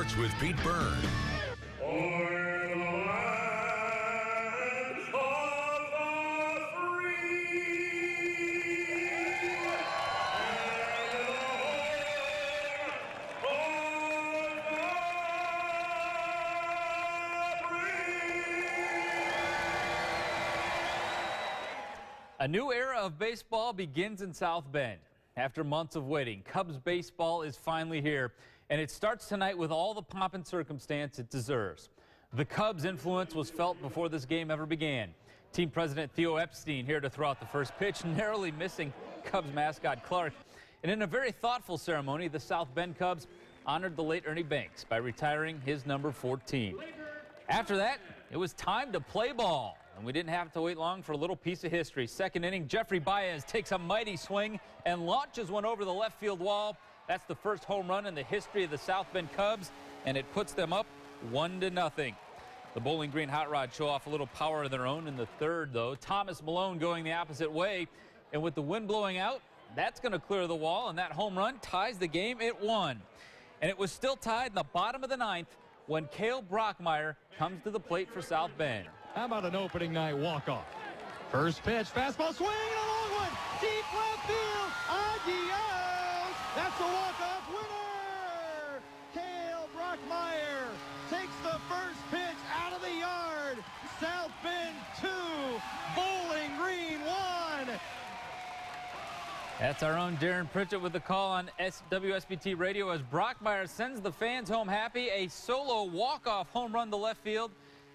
Sports with Pete Byrne. A new era of baseball begins in South Bend. After months of waiting, Cubs baseball is finally here, and it starts tonight with all the pomp and circumstance it deserves. The Cubs' influence was felt before this game ever began. Team President Theo Epstein here to throw out the first pitch, narrowly missing Cubs mascot Clark. And in a very thoughtful ceremony, the South Bend Cubs honored the late Ernie Banks by retiring his number 14. After that, it was time to play ball. And we didn't have to wait long for a little piece of history. Second inning, Jeffrey Baez takes a mighty swing and launches one over the left field wall. That's the first home run in the history of the South Bend Cubs, and it puts them up one to nothing. The Bowling Green Hot Rod show off a little power of their own in the third, though. Thomas Milone going the opposite way, and with the wind blowing out, that's going to clear the wall, and that home run ties the game at one. And it was still tied in the bottom of the ninth when Cael Brockmeyer comes to the plate for South Bend. How about an opening night walk-off? First pitch, fastball swing, and a long one. Deep left field. Adios. That's the walk-off winner. Cael Brockmeyer takes the first pitch out of the yard. South Bend 2, Bowling Green 1. That's our own Darren Pritchett with the call on WSBT Radio as Brockmeyer sends the fans home happy. A solo walk-off home run to left field.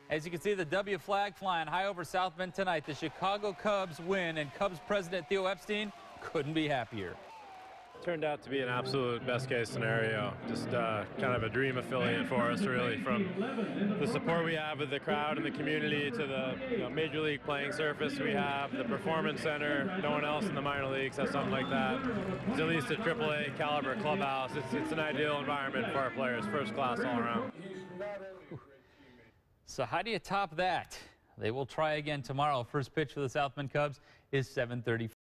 As you can see, the W flag flying high over South Bend tonight. The Chicago Cubs win, and Cubs president Theo Epstein couldn't be happier. Turned out to be an absolute best case scenario. Just uh, kind of a dream affiliate for us, really, from the support we have with the crowd and the community to the you know, major league playing surface we have, the performance center. No one else in the minor leagues has something like that. It's at least a AAA caliber clubhouse. It's, it's an ideal environment for our players, first class all around. So how do you top that? They will try again tomorrow. First pitch for the South Bend Cubs is 7:30.